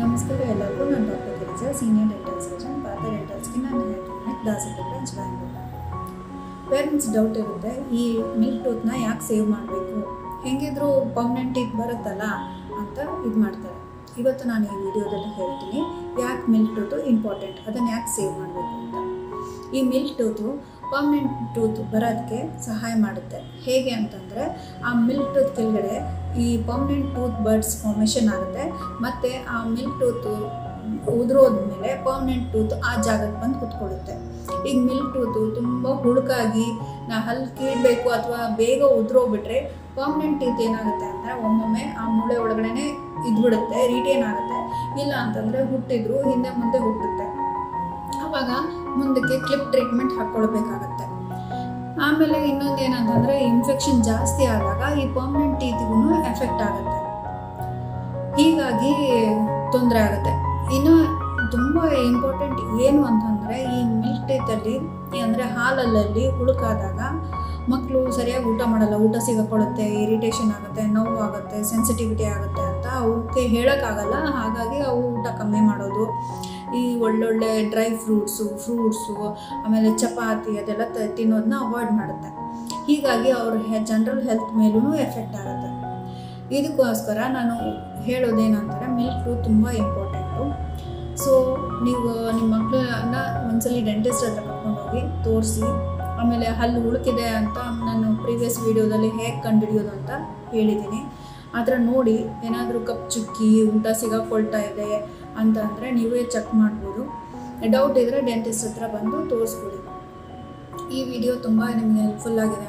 ನಮಸ್ಕಾರ ಎಲ್ಲರಿಗೂ. ನಾನು doctor Girija senior dental surgeon ಪಾತ dental ನಾನು and clinic Dasapura branch parents doubt ಇರುತ್ತೆ. ಈ ಮಿಲ್ಕ್ ಟೂತ್ನ ಯಾಕೆ ಸೇವ್ ಮಾಡಬೇಕು? ಹೆಂಗಿದ್ರು ಪರ್ಮನೆಂಟ್ ಈಗ ಬರುತ್ತಲ್ಲ ಅಂತ ಇದು ಮಾಡ್ತಾರೆ. ಇವತ್ತು ನಾನು ಈ ವಿಡಿಯೋದಲ್ಲಿ ಹೇಳ್ತೀನಿ ಯಾಕೆ ಮಿಲ್ಕ್ ಟೂತು ಇಂಪಾರ್ಟೆಂಟ್ ಅದನ್ನು ಯಾಕೆ ಸೇವ್ ಮಾಡಬೇಕು ಅಂತ. ಈ ಮಿಲ್ಕ್ ಟೂತು ಪರ್ಮನೆಂಟ್ ಟೂತ್ ಬರೋದಕ್ಕೆ ಸಹಾಯ ಮಾಡುತ್ತೆ. ಹೇಗೆ ಅಂತಂದರೆ, ಆ ಮಿಲ್ಕ್ ಟೂತ್ ಕೆಳಗಡೆ ಈ ಪರ್ಮನೆಂಟ್ ಟೂತ್ ಬರ್ಡ್ಸ್ ಫಾರ್ಮೇಷನ್ ಆಗುತ್ತೆ. ಮತ್ತು ಆ ಮಿಲ್ಕ್ ಟೂತು ಉದುರೋದ್ಮೇಲೆ ಪರ್ಮನೆಂಟ್ ಟೂತ್ ಆ ಜಾಗಕ್ಕೆ ಬಂದು ಕುತ್ಕೊಳ್ಳುತ್ತೆ. ಈಗ ಮಿಲ್ಕ್ ಟೂತು ತುಂಬ ಹುಡುಕಾಗಿ ನಾ ಹಲ್ಲು ಕೀಳಬೇಕು ಅಥವಾ ಬೇಗ ಉದುರೋಗ್ಬಿಟ್ರೆ ಪರ್ಮನೆಂಟ್ ಟೂತ್ ಏನಾಗುತ್ತೆ ಅಂದರೆ ಒಮ್ಮೊಮ್ಮೆ ಆ ಮೂಳೆ ಒಳಗಡೆ ಇದ್ಬಿಡುತ್ತೆ ರಿಟೇನ್ ಆಗುತ್ತೆ. ಇಲ್ಲ ಅಂತಂದರೆ ಹುಟ್ಟಿದ್ರು, ಹಿಂದೆ ಮುಂದೆ ಹುಟ್ಟುತ್ತೆ. ಆವಾಗ ಮುಂದಕ್ಕೆ ಕ್ಲಿಪ್ ಟ್ರೀಟ್ಮೆಂಟ್ ಹಾಕ್ಕೊಳ್ಬೇಕಾಗತ್ತೆ ಆಮೇಲೆ ಇನ್ನೊಂದು ಏನಂತಂದರೆ ಇನ್ಫೆಕ್ಷನ್ ಜಾಸ್ತಿ ಆದಾಗ ಈ ಪರ್ಮನೆಂಟ್ ಟೀತಿಗೂ ಎಫೆಕ್ಟ್ ಆಗುತ್ತೆ. ಹೀಗಾಗಿ ತೊಂದರೆ ಆಗುತ್ತೆ. ಇನ್ನು ತುಂಬ ಇಂಪಾರ್ಟೆಂಟ್ ಏನು ಅಂತಂದರೆ ಈ ಮಿಲ್ಕ್ ಟೀತಲ್ಲಿ ಅಂದರೆ ಹಾಲಲ್ಲಿ ಹುಳುಕಾದಾಗ ಮಕ್ಕಳು ಸರಿಯಾಗಿ ಊಟ ಮಾಡಲ್ಲ. ಊಟ ಸಿಗಕೊಳ್ಳುತ್ತೆ ಇರಿಟೇಷನ್ ಆಗುತ್ತೆ, ನೋವು ಆಗುತ್ತೆ ಸೆನ್ಸಿಟಿವಿಟಿ ಆಗುತ್ತೆ ಅಂತ ಅವಕ್ಕೆ ಹೇಳೋಕ್ಕಾಗಲ್ಲ. ಹಾಗಾಗಿ ಅವು ಊಟ ಕಮ್ಮಿ ಮಾಡೋದು. ಈ ಒಳ್ಳೊಳ್ಳೆ ಡ್ರೈ ಫ್ರೂಟ್ಸು ಫ್ರೂಟ್ಸು ಆಮೇಲೆ ಚಪಾತಿ ಅದೆಲ್ಲ ತ- ತಿನ್ನೋದನ್ನ ಅವಾಯ್ಡ್ ಮಾಡುತ್ತೆ. ಹೀಗಾಗಿ ಅವ್ರ ಜನರಲ್ ಹೆಲ್ತ್ ಮೇಲೂ ಎಫೆಕ್ಟ್ ಆಗುತ್ತೆ. ಇದಕ್ಕೋಸ್ಕರ ನಾನು ಹೇಳೋದೇನಂತಾರೆ ಮಿಲ್ಕು ತುಂಬ ಇಂಪಾರ್ಟೆಂಟು ಸೊ ನೀವು ನಿಮ್ಮ ಮಕ್ಕಳನ್ನ ಒಂದ್ಸಲಿ ಡೆಂಟಿಸ್ಟ್ ಹತ್ರ ಕರ್ಕೊಂಡೋಗಿ ತೋರಿಸಿ, ಆಮೇಲೆ ಹಲ್ಲು ಉಳುಕಿದೆ ಅಂತ ನಾನು ಪ್ರೀವಿಯಸ್ ವೀಡಿಯೋದಲ್ಲಿ ಹೇಗೆ ಕಂಡುಹಿಡಿಯೋದು ಅಂತ ಹೇಳಿದ್ದೀನಿ. ಆ ನೋಡಿ ಏನಾದರೂ ಕಪ್ ಚುಕ್ಕಿ ಊಟ ಸಿಗಾಕೊಳ್ತಾ ಇದೆ ಅಂತ ಅಂದರೆ ನೀವೇ ಚೆಕ್ ಮಾಡ್ಬೋದು. ಡೌಟ್ ಇದ್ದರೆ ಡೆಂಟಿಸ್ಟ್ ಹತ್ರ ಬಂದು ತೋರಿಸ್ಕೊಳ್ಳಿ. ಈ ವಿಡಿಯೋ ತುಂಬ ನಿಮಗೆ ಹೆಲ್ಪ್ಫುಲ್ ಆಗಿದೆ